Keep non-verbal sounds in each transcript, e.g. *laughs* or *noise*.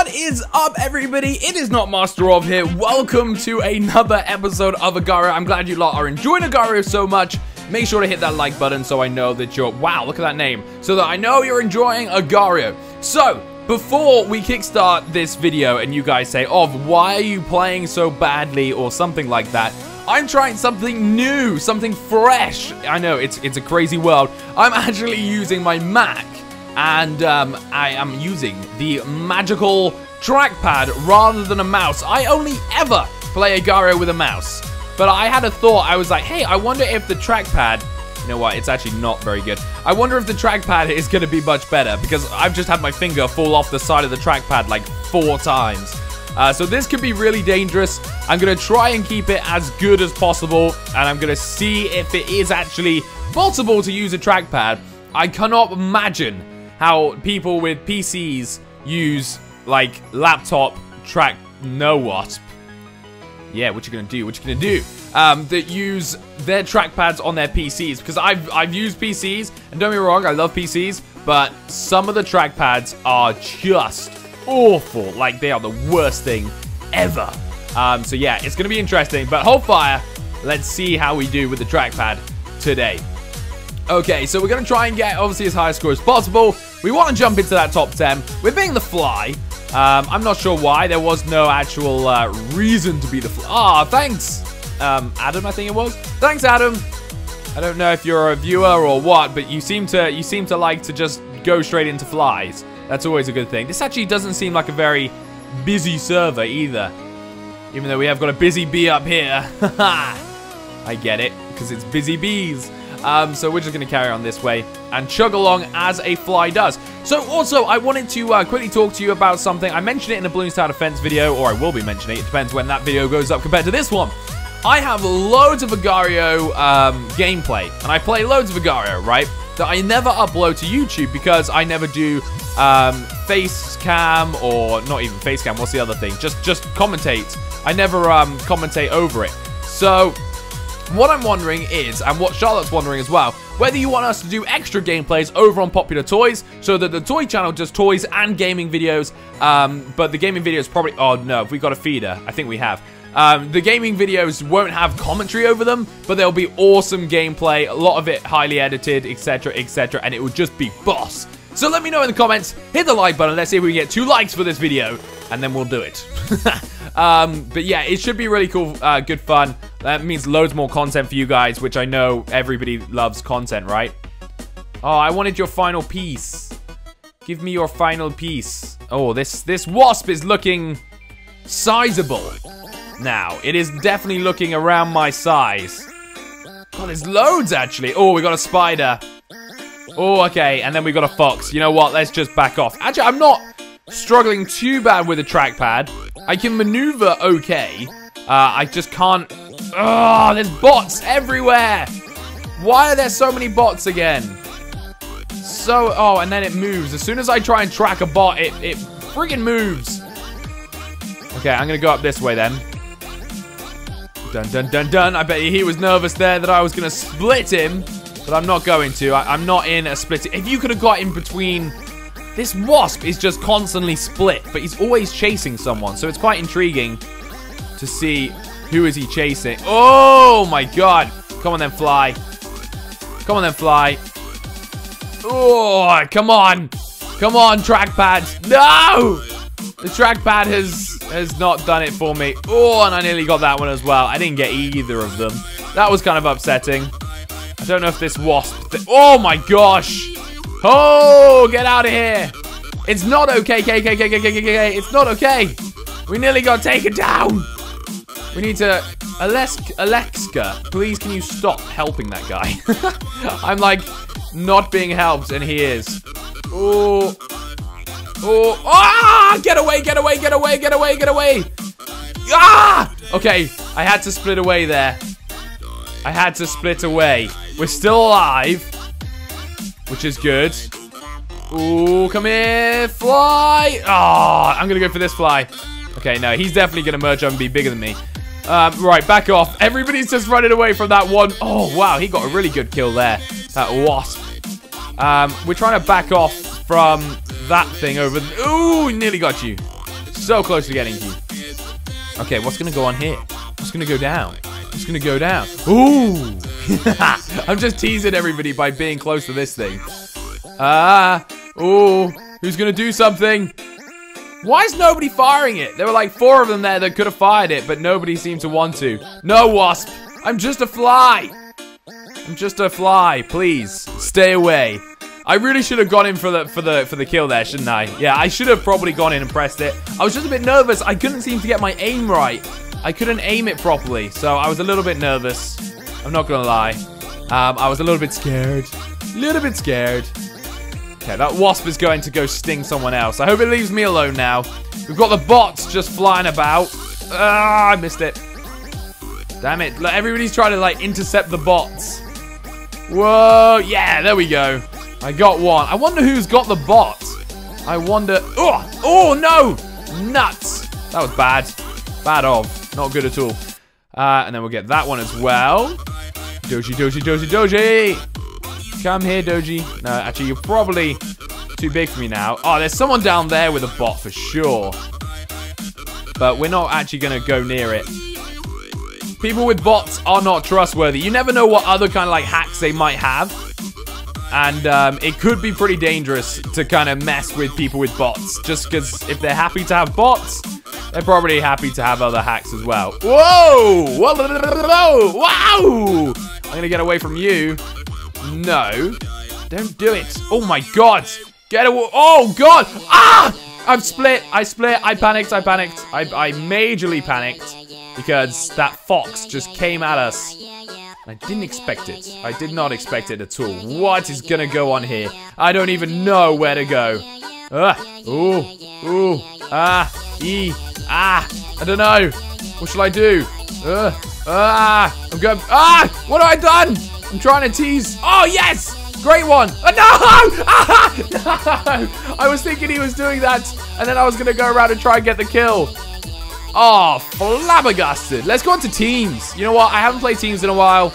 What is up, everybody? It is not MasterOv here. Welcome to another episode of Agar.io. I'm glad you lot are enjoying Agar.io so much. Make sure to hit that like button so I know that you're... Wow, look at that name. So that I know you're enjoying Agar.io. So, before we kickstart this video and you guys say, oh, why are you playing so badly or something like that, I'm trying something new, something fresh. I know, it's, it's a crazy world. I'm *laughs* actually using my Mac and um, I am using the magical trackpad rather than a mouse. I only ever play Agar.io with a mouse. But I had a thought. I was like, hey, I wonder if the trackpad... You know what? It's actually not very good. I wonder if the trackpad is going to be much better because I've just had my finger fall off the side of the trackpad like four times. Uh, so this could be really dangerous. I'm going to try and keep it as good as possible. And I'm going to see if it is actually possible to use a trackpad. I cannot imagine how people with PCs use like laptop track no wasp. Yeah, what you gonna do? What you gonna do? Um, that use their trackpads on their PCs because I've I've used PCs and don't be wrong, I love PCs, but some of the trackpads are just awful. Like they are the worst thing ever. Um, so yeah, it's gonna be interesting. But hold fire. Let's see how we do with the trackpad today. Okay, so we're to try and get, obviously, as high a score as possible. We want to jump into that top 10. We're being the fly. Um, I'm not sure why. There was no actual uh, reason to be the fly. Ah, thanks, um, Adam, I think it was. Thanks, Adam. I don't know if you're a viewer or what, but you seem to you seem to like to just go straight into flies. That's always a good thing. This actually doesn't seem like a very busy server either. Even though we have got a busy bee up here. *laughs* I get it, because it's busy bees. Um, so we're just going to carry on this way and chug along as a fly does. So also, I wanted to uh, quickly talk to you about something. I mentioned it in the Balloon Tower Defense video, or I will be mentioning it. It depends when that video goes up compared to this one. I have loads of Agar.io um, gameplay, and I play loads of Agar.io, right? That I never upload to YouTube because I never do um, face cam or not even face cam. What's the other thing? Just just commentate. I never um, commentate over it. So what I'm wondering is, and what Charlotte's wondering as well, whether you want us to do extra gameplays over on Popular Toys, so that the toy channel does toys and gaming videos, um, but the gaming videos probably, oh no, if we got a feeder, I think we have. Um, the gaming videos won't have commentary over them, but there'll be awesome gameplay, a lot of it highly edited, etc, etc, and it will just be boss. So let me know in the comments, hit the like button, let's see if we can get two likes for this video, and then we'll do it. *laughs* um, but yeah, it should be really cool, uh, good fun. That means loads more content for you guys, which I know everybody loves content, right? Oh, I wanted your final piece. Give me your final piece. Oh, this, this wasp is looking sizable now. It is definitely looking around my size. Oh, there's loads, actually. Oh, we got a spider. Oh, okay. And then we got a fox. You know what? Let's just back off. Actually, I'm not struggling too bad with a trackpad. I can maneuver okay. Uh, I just can't Oh, there's bots everywhere. Why are there so many bots again? So, oh, and then it moves. As soon as I try and track a bot, it, it friggin' moves. Okay, I'm gonna go up this way then. Dun, dun, dun, dun. I bet he was nervous there that I was gonna split him. But I'm not going to. I, am not in a split. If you could have got in between... This wasp is just constantly split, but he's always chasing someone. So it's quite intriguing to see who is he chasing? Oh my god. Come on then, fly. Come on then, fly. Oh, come on. Come on, trackpad. No! The trackpad has has not done it for me. Oh, and I nearly got that one as well. I didn't get either of them. That was kind of upsetting. I don't know if this wasp... oh my gosh. Oh, get out of here. It's not okay, K, K, K, K, K, K, K. It's not okay. We nearly got taken down. We need to... Alex Alexa, please can you stop helping that guy? *laughs* I'm like not being helped and he is. Oh. Oh. Ah! Get away, get away, get away, get away, get away. Ah! Okay, I had to split away there. I had to split away. We're still alive. Which is good. Ooh, come here, fly. Ah, oh, I'm gonna go for this fly. Okay, no, he's definitely gonna merge up and be bigger than me. Um, right, back off. Everybody's just running away from that one. Oh, wow. He got a really good kill there. That wasp. Um, we're trying to back off from that thing over. Ooh, nearly got you. so close to getting you. Okay, what's gonna go on here? What's gonna go down? What's gonna go down? Ooh! *laughs* I'm just teasing everybody by being close to this thing. Ah! Ooh! Who's gonna do something? Why is nobody firing it? There were like four of them there that could have fired it, but nobody seemed to want to. No, Wasp! I'm just a fly! I'm just a fly. Please, stay away. I really should have gone in for the for the for the kill there, shouldn't I? Yeah, I should have probably gone in and pressed it. I was just a bit nervous. I couldn't seem to get my aim right. I couldn't aim it properly, so I was a little bit nervous. I'm not gonna lie. Um, I was a little bit scared. A little bit scared. Okay, that wasp is going to go sting someone else. I hope it leaves me alone now. We've got the bots just flying about. Ah, I missed it. Damn it. Everybody's trying to, like, intercept the bots. Whoa. Yeah, there we go. I got one. I wonder who's got the bot. I wonder. Oh, oh no! Nuts. That was bad. Bad of. Not good at all. Uh, and then we'll get that one as well. Doji, Doji, Doji, Doji. Come here, Doji. No, actually, you're probably too big for me now. Oh, there's someone down there with a bot for sure. But we're not actually going to go near it. People with bots are not trustworthy. You never know what other kind of like hacks they might have. And um, it could be pretty dangerous to kind of mess with people with bots. Just because if they're happy to have bots, they're probably happy to have other hacks as well. Whoa! Whoa! Wow! I'm to get away from you. No. Don't do it. Oh my god. Get away. Oh god. Ah! I've split. I split. I panicked. I panicked. I, I majorly panicked because that fox just came at us I didn't expect it. I did not expect it at all. What is gonna go on here? I don't even know where to go. Ah, ooh, ooh, ah, e, ah, I don't know. What should I do? Uh, ah, I'm going, ah, what have I done? I'm trying to tease. Oh, yes! Great one. Oh, no! Ah, *laughs* no! I was thinking he was doing that, and then I was going to go around and try and get the kill. Oh, flabbergasted. Let's go on to teams. You know what? I haven't played teams in a while,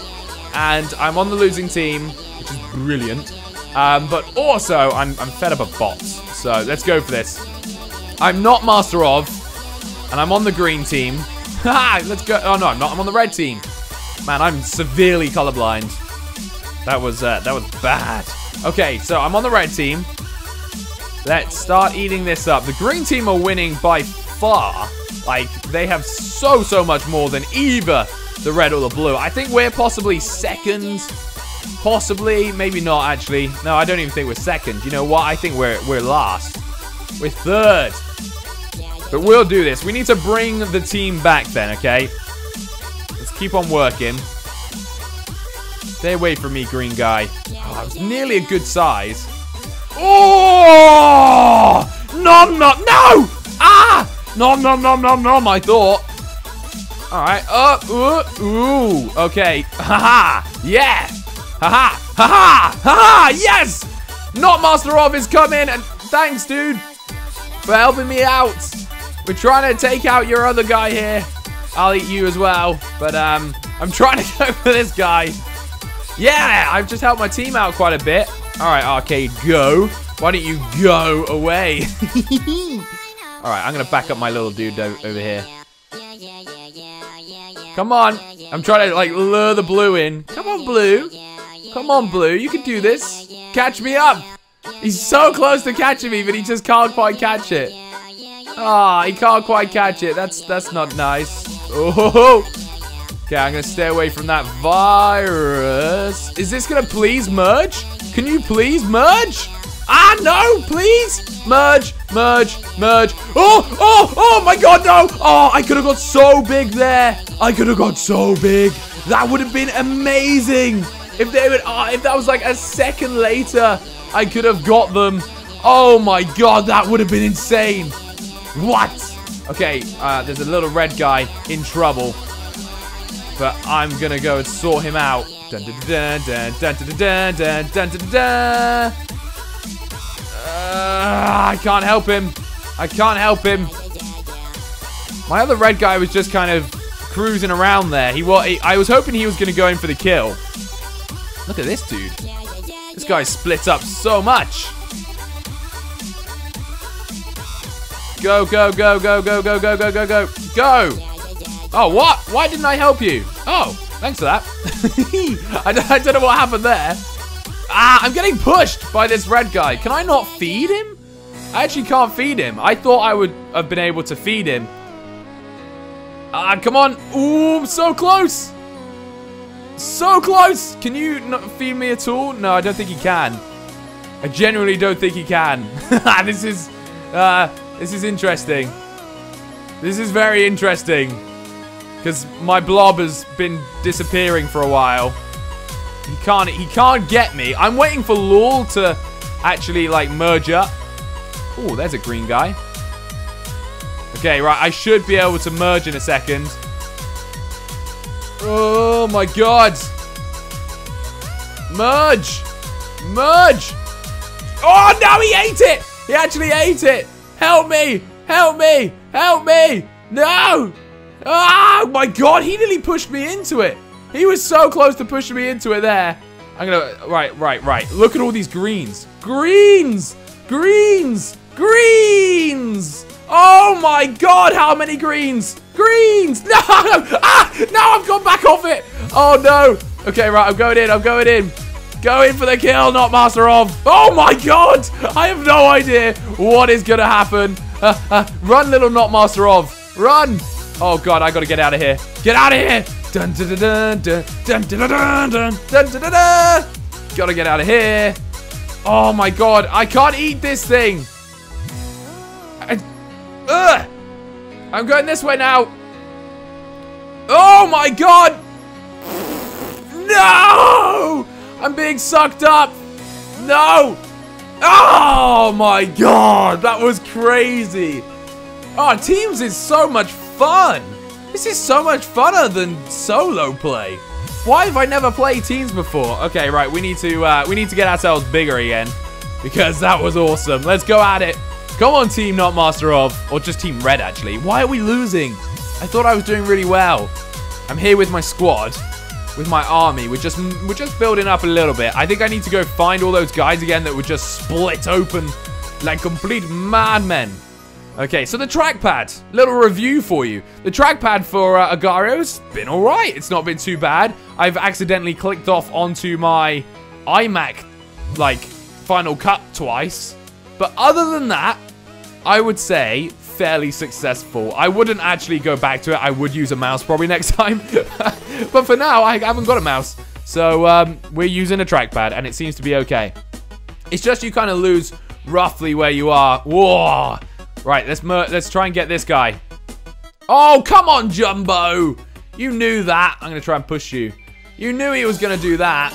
and I'm on the losing team, which is brilliant. Um, but also, I'm, I'm fed up of bots. So let's go for this. I'm not MasterOv, and I'm on the green team. *laughs* Ha! let's go. Oh, no, I'm not. I'm on the red team. Man, I'm severely colorblind. That was, uh, that was bad. Okay, so I'm on the red team. Let's start eating this up. The green team are winning by far. Like, they have so, so much more than either the red or the blue. I think we're possibly second. Possibly. Maybe not, actually. No, I don't even think we're second. You know what? I think we're, we're last. We're third. But we'll do this. We need to bring the team back then, okay? Let's keep on working. Stay away from me, green guy. Oh, was nearly a good size. Oh! Nom nom! No! Ah! Nom nom nom nom nom, I thought. Alright, uh, ooh, ooh, okay. Haha, -ha. yeah! Haha, haha, haha, -ha. yes! Not MasterOv is coming, and thanks, dude, for helping me out. We're trying to take out your other guy here. I'll eat you as well, but um, I'm trying to *laughs* go for this guy. Yeah, I've just helped my team out quite a bit. All right, Arcade, go. Why don't you go away? *laughs* Alright, I'm gonna back up my little dude over here. Come on. I'm trying to, like, lure the blue in. Come on, blue. Come on, blue. You can do this. Catch me up. He's so close to catching me, but he just can't quite catch it. Ah, oh, he can't quite catch it. That's that's not nice. Oh, okay. I'm gonna stay away from that virus. Is this gonna please merge? Can you please merge? Ah, no, please. Merge, merge, merge. Oh, oh, oh my God, no. Oh, I could have got so big there. I could have got so big. That would have been amazing. If they would, oh, if that was like a second later, I could have got them. Oh my God, that would have been insane. What? Okay, uh, there's a little red guy in trouble. But I'm gonna go and sort him out. Dun dun dun dun dun dun dun dun dun dun. Uh, I can't help him. I can't help him. My other red guy was just kind of cruising around there. He was. I was hoping he was to go in for the kill. Look at this dude. This guy split up so much. Go, go, go, go, go, go, go, go, go, go. Go! Oh, what? Why didn't I help you? Oh, thanks for that. *laughs* I, don't, know what happened there. Ah, I'm getting pushed by this red guy. Can I not feed him? I actually can't feed him. I thought I would have been able to feed him. Ah, come on. Ooh, I'm so close. So close. Can you not feed me at all? No, I don't think he can. I genuinely don't think he can. *laughs* this is, uh, this is interesting. This is very interesting. Because my blob has been disappearing for a while. He can't, he can't get me. I'm waiting for Lul to actually, like, merge up. Oh, there's a green guy. Okay, right, I should be able to merge in a second. Oh, my God. Merge. Merge. Oh, no, he ate it. He actually ate it. Help me. Help me. Help me. No. Oh, my God. He nearly pushed me into it. He was so close to pushing me into it there. I'm gonna, right, right, right. Look at all these greens. Greens! Greens! Greens! Oh my god, how many greens? Greens! *laughs* No! Ah! No, I've gone back off it! Oh no! Okay, right, I'm going in, I'm going in. Go in for the kill, not MasterOv. Oh my god! I have no idea what is gonna happen. Uh, uh, run, little not MasterOv. Run! Oh god, I gotta get out of here. Get out of here! Dun dun dun dun dun dun dun dun dun dun dun Gotta get out of here. Oh my god, I can't eat this thing. I, ugh! I'm going this way now. Oh my god! No! I'm being sucked up. No! Oh my god, that was crazy. Oh, Teams is so much fun. This is so much funner than solo play. Why have I never played teams before? Okay, right, we need to uh, we need to get ourselves bigger again. Because that was awesome. Let's go at it. Come on, team not MasterOv. Or just team red, actually. Why are we losing? I thought I was doing really well. I'm here with my squad. With my army. We're just, we're just building up a little bit. I think I need to go find all those guys again that were just split open like complete madmen. Okay, so the trackpad. Little review for you. The trackpad for uh, Agario's been alright. It's not been too bad. I've accidentally clicked off onto my iMac, like, Final Cut twice. But other than that, I would say fairly successful. I wouldn't actually go back to it. I would use a mouse probably *laughs* next time. *laughs* but for now, I haven't got a mouse. So um, we're using a trackpad, and it seems to be okay. It's just you kind of lose roughly where you are. Whoa! Right, let's let's try and get this guy. Oh, come on, Jumbo! You knew that. I'm going to try and push you. You knew he was going to do that.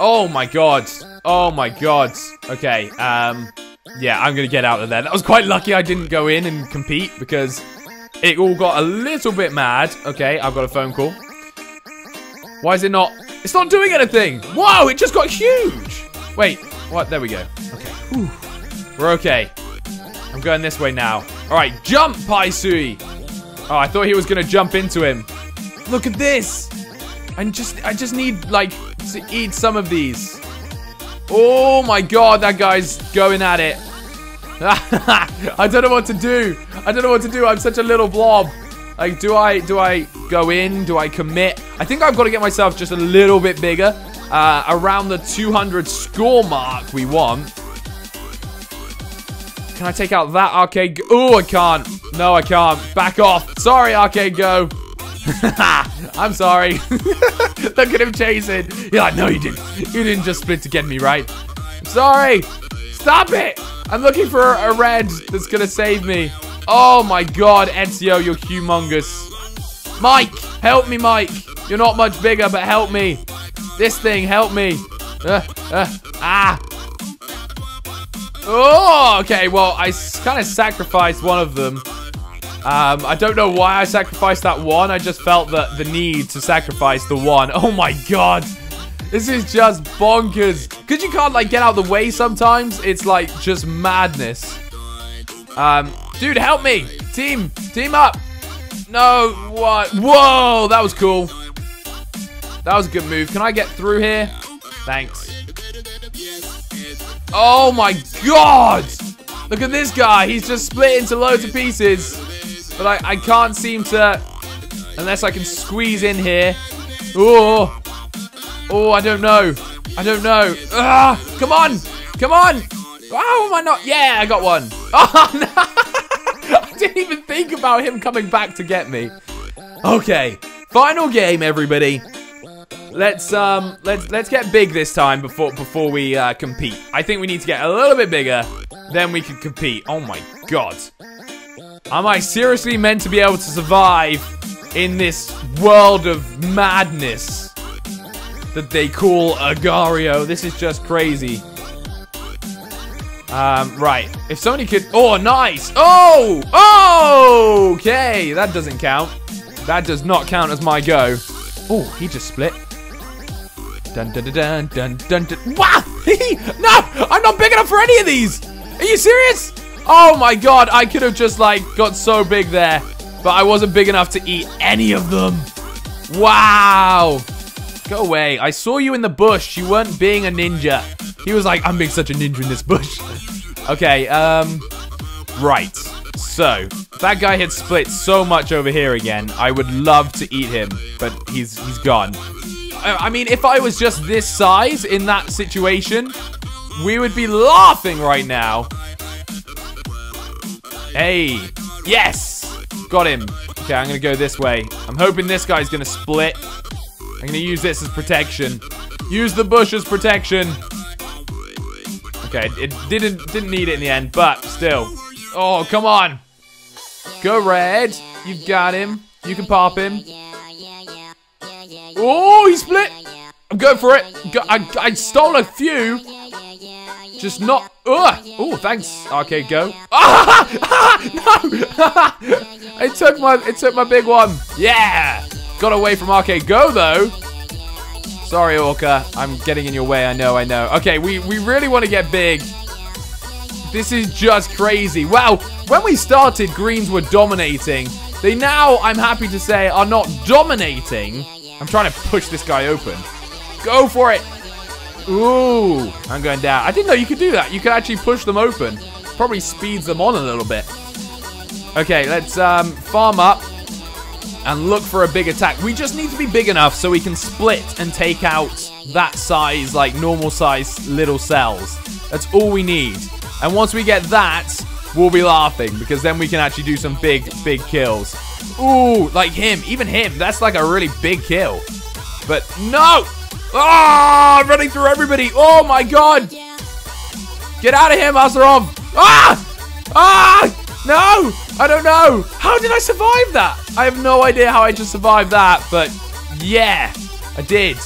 Oh my god. Oh my god. Okay, um... Yeah, I'm gonna get out of there. That was quite lucky I didn't go in and compete because it all got a little bit mad. Okay, I've got a phone call. Why is it not... It's not doing anything! Whoa, it just got huge! Wait, what? There we go. Okay. Whew. We're okay. I'm going this way now. Alright, jump, Paisui! Oh, I thought he was gonna jump into him. Look at this! I just, I just need, like, to eat some of these. Oh my god, that guy's going at it. *laughs* I don't know what to do. I don't know what to do. I'm such a little blob. Like, do I do I go in? Do I commit? I think I've got to get myself just a little bit bigger. Uh, around the 200 score mark we want. Can I take out that arcade? Oh, I can't. No, I can't. Back off. Sorry, arcade go. *laughs* I'm sorry. *laughs* *laughs* Look at him chasing. You're like, no, you didn't. You didn't just split to get me, right? Sorry. Stop it. I'm looking for a red that's going to save me. Oh, my God. Ezio, you're humongous. Mike, help me, Mike. You're not much bigger, but help me. This thing, help me. Uh, uh, ah. Oh, okay. Well, I kind of sacrificed one of them. Um, I don't know why I sacrificed that one. I just felt that the need to sacrifice the one. Oh my god. This is just bonkers. Because you can't, like, get out of the way sometimes. It's, like, just madness. Um, dude, help me. Team. Team up. No. What? Whoa. That was cool. That was a good move. Can I get through here? Thanks. Oh my god. Look at this guy. He's just split into loads of pieces. But I, I can't seem to... Unless I can squeeze in here. Oh. Oh, I don't know. I don't know. Ah, come on. Come on. How am I not? Yeah, I got one. *laughs* Oh, no. I didn't even think about him coming back to get me. Okay. Final game, everybody. Let's um let's let's get big this time before before we uh, compete. I think we need to get a little bit bigger, then we can compete. Oh my god. Am I seriously meant to be able to survive in this world of madness that they call Agar.io? This is just crazy. Um, right. If somebody could... Oh, nice! Oh! Oh! Okay, that doesn't count. That does not count as my go. Oh, he just split. Dun dun dun dun dun dun dun. Wow! *laughs* no! I'm not big enough for any of these! Are you serious? Oh my god, I could have just like got so big there. But I wasn't big enough to eat any of them. Wow! Go away. I saw you in the bush. You weren't being a ninja. He was like, I'm being such a ninja in this bush. *laughs* okay, um... Right. So, that guy had split so much over here again. I would love to eat him, but he's he's gone. I mean, if I was just this size in that situation, we would be laughing right now. Hey, yes, got him. Okay, I'm gonna go this way. I'm hoping this guy's gonna split. I'm gonna use this as protection. Use the bush as protection. Okay, it didn't didn't need it in the end, but still. Oh, come on. Go red. You got him. You can pop him. Oh, he split. I'm going for it. I, I stole a few. Just not. Ugh. Oh, thanks. Okay, go. Ah, no. *laughs* it took my. It took my big one. Yeah. Got away from Arcade Go though. Sorry, Orca. I'm getting in your way. I know. I know. Okay, we we really want to get big. This is just crazy. Wow. When we started, greens were dominating. They now, I'm happy to say, are not dominating. I'm trying to push this guy open. Go for it. Ooh, I'm going down. I didn't know you could do that. You could actually push them open. Probably speeds them on a little bit. Okay, let's um, farm up and look for a big attack. We just need to be big enough so we can split and take out that size, like normal size little cells. That's all we need. And once we get that, we'll be laughing because then we can actually do some big, big kills. Ooh, like him, even him, that's like a really big kill. But no! Ah, oh, running through everybody. Oh my god! Get out of here, Mazarov! Ah! Ah! No! I don't know. How did I survive that? I have no idea how I just survived that, but yeah, I did.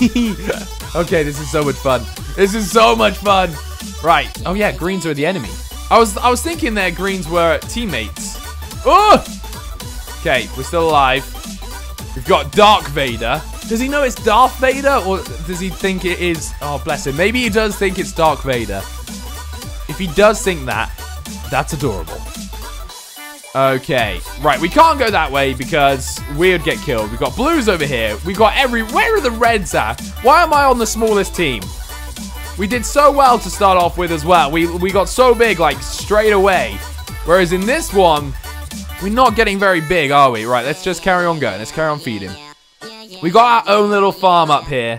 *laughs* okay, this is so much fun. This is so much fun. Right. Oh yeah, greens are the enemy. I was I was thinking there greens were teammates. Oh! Okay, we're still alive. We've got Dark Vader. Does he know it's Darth Vader or does he think it is Oh, bless him. Maybe he does think it's Dark Vader. If he does think that, that's adorable. Okay, right, we can't go that way because we would get killed. We've got blues over here. We've got every... Where are the reds at? Why am I on the smallest team? We did so well to start off with as well. We, we got so big, like, straight away. Whereas in this one, we're not getting very big, are we? Right, let's just carry on going. Let's carry on feeding. We got our own little farm up here,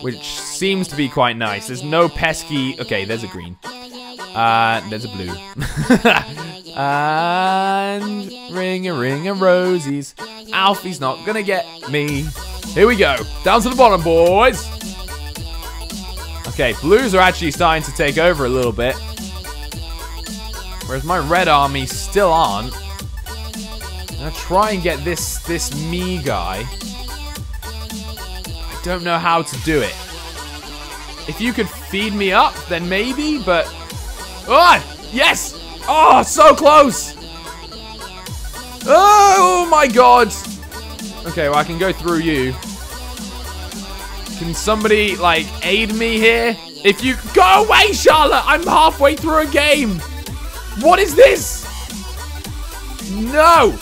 which seems to be quite nice. There's no pesky... Okay, there's a green. Uh, there's a blue. *laughs* and ring a ring a rosies. Alfie's not gonna get me. Here we go. Down to the bottom, boys. Okay, blues are actually starting to take over a little bit. Whereas my red army still aren't. I'm gonna try and get this this me guy. Don't know how to do it. If you could feed me up, then maybe, but... Oh, yes! Oh, so close! Oh my god! Okay, well I can go through you. Can somebody, like, aid me here? If you... Go away, Charlotte! I'm halfway through a game! What is this? No!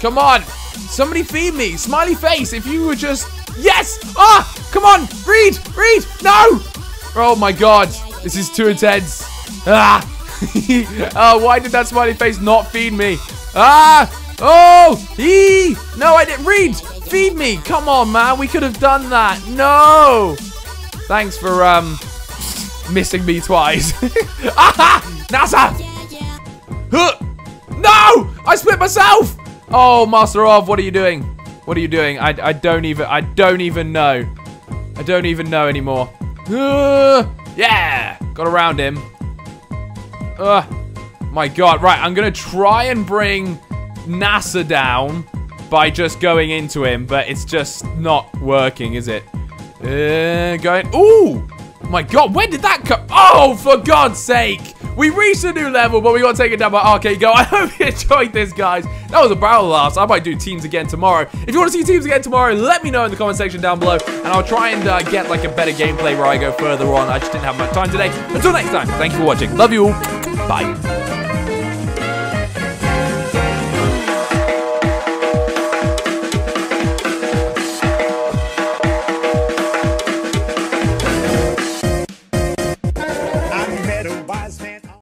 Come on! Somebody feed me! Smiley face, if you were just... Yes! Ah! Come on! Read! Read! No! Oh my god! This is too intense. Ah! oh, *laughs* why did that smiley face not feed me? Ah! Oh! He! No, I didn't. read! Feed me! Come on, man. We could have done that. No! Thanks for, um, missing me twice. *laughs* ah! ha! NASA! Huh! No! I split myself! Oh, MasterOv, what are you doing? What are you doing? I, I don't even, I don't even know. I don't even know anymore. Uh, yeah! Got around him. Uh, my god. Right, I'm to try and bring NASA down by just going into him, but it's just not working, is it? Uh, going... Ooh! My god, when did that come? Oh, for God's sake! We reached a new level, but we got taken down by Arcade Go. *laughs* I hope you enjoyed this, guys. That was a battle last. I might do teams again tomorrow. If you want to see teams again tomorrow, let me know in the comment section down below, and I'll try and uh, get like a better gameplay where I go further on. I just didn't have much time today. Until next time, thank you for watching. Love you all. Bye.